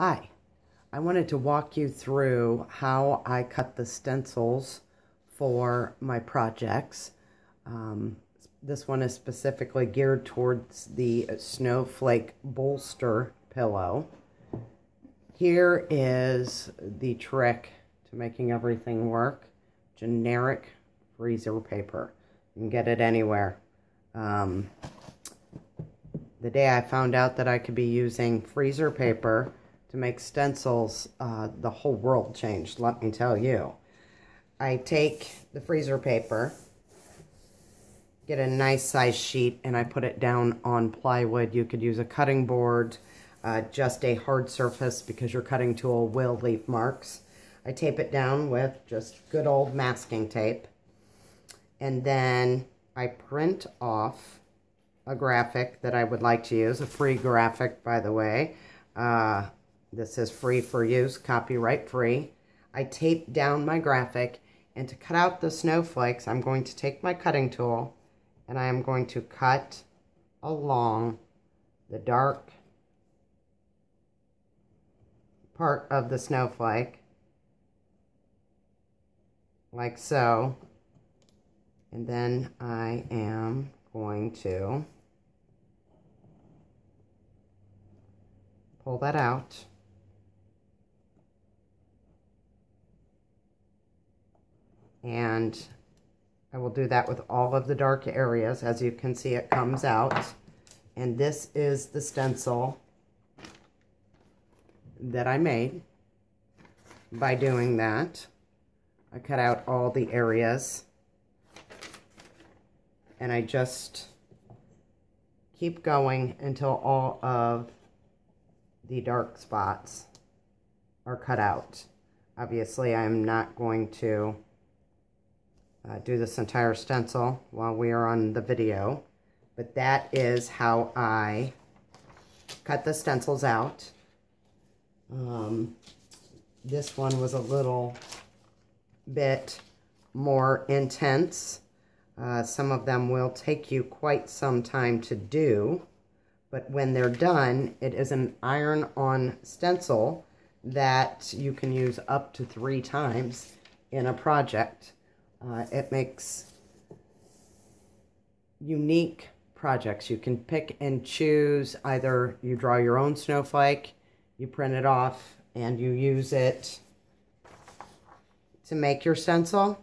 Hi, I wanted to walk you through how I cut the stencils for my projects. Um, this one is specifically geared towards the snowflake bolster pillow. Here is the trick to making everything work. Generic freezer paper. You can get it anywhere. Um, the day I found out that I could be using freezer paper to make stencils, uh, the whole world changed, let me tell you. I take the freezer paper, get a nice size sheet, and I put it down on plywood. You could use a cutting board, uh, just a hard surface because your cutting tool will leave marks. I tape it down with just good old masking tape. And then I print off a graphic that I would like to use, a free graphic, by the way. Uh, this is free for use, copyright free. I tape down my graphic, and to cut out the snowflakes, I'm going to take my cutting tool, and I am going to cut along the dark part of the snowflake, like so. And then I am going to pull that out. And I will do that with all of the dark areas. As you can see, it comes out. And this is the stencil that I made by doing that. I cut out all the areas. And I just keep going until all of the dark spots are cut out. Obviously, I'm not going to uh, do this entire stencil while we are on the video, but that is how I cut the stencils out. Um, this one was a little bit more intense. Uh, some of them will take you quite some time to do. But when they're done, it is an iron-on stencil that you can use up to three times in a project. Uh, it makes unique projects. You can pick and choose. Either you draw your own snowflake, you print it off, and you use it to make your stencil,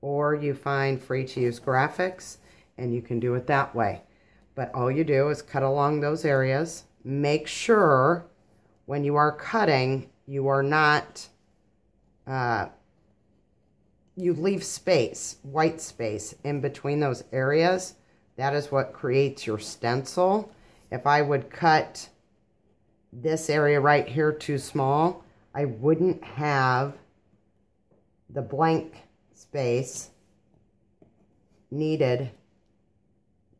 or you find free-to-use graphics, and you can do it that way. But all you do is cut along those areas. Make sure when you are cutting, you are not, uh, you leave space, white space in between those areas. That is what creates your stencil. If I would cut this area right here too small, I wouldn't have the blank space needed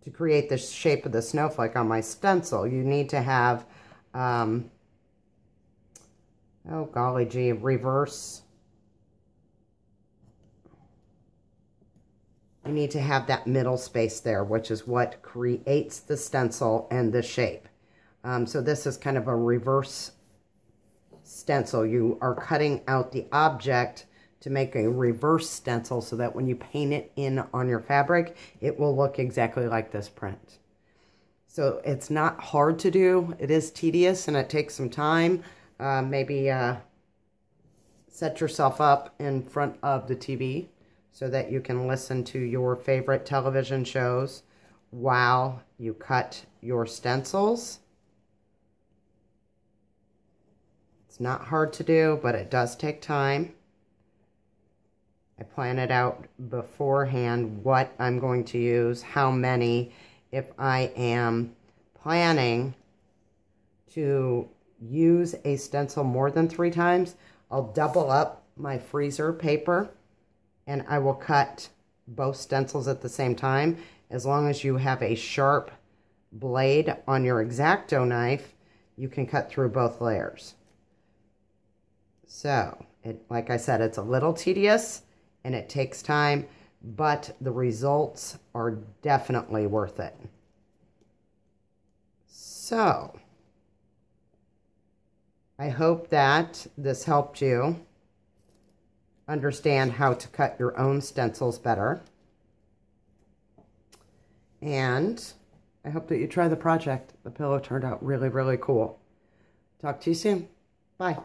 to create the shape of the snowflake on my stencil, you need to have, um, oh golly gee, reverse. You need to have that middle space there, which is what creates the stencil and the shape. Um, so this is kind of a reverse stencil. You are cutting out the object to make a reverse stencil so that when you paint it in on your fabric, it will look exactly like this print. So it's not hard to do. It is tedious and it takes some time. Uh, maybe uh, set yourself up in front of the TV so that you can listen to your favorite television shows while you cut your stencils. It's not hard to do, but it does take time. I plan it out beforehand what I'm going to use, how many, if I am planning to use a stencil more than three times, I'll double up my freezer paper and I will cut both stencils at the same time. As long as you have a sharp blade on your X-Acto knife, you can cut through both layers. So, it, like I said, it's a little tedious and it takes time, but the results are definitely worth it. So, I hope that this helped you understand how to cut your own stencils better. And I hope that you try the project. The pillow turned out really, really cool. Talk to you soon. Bye.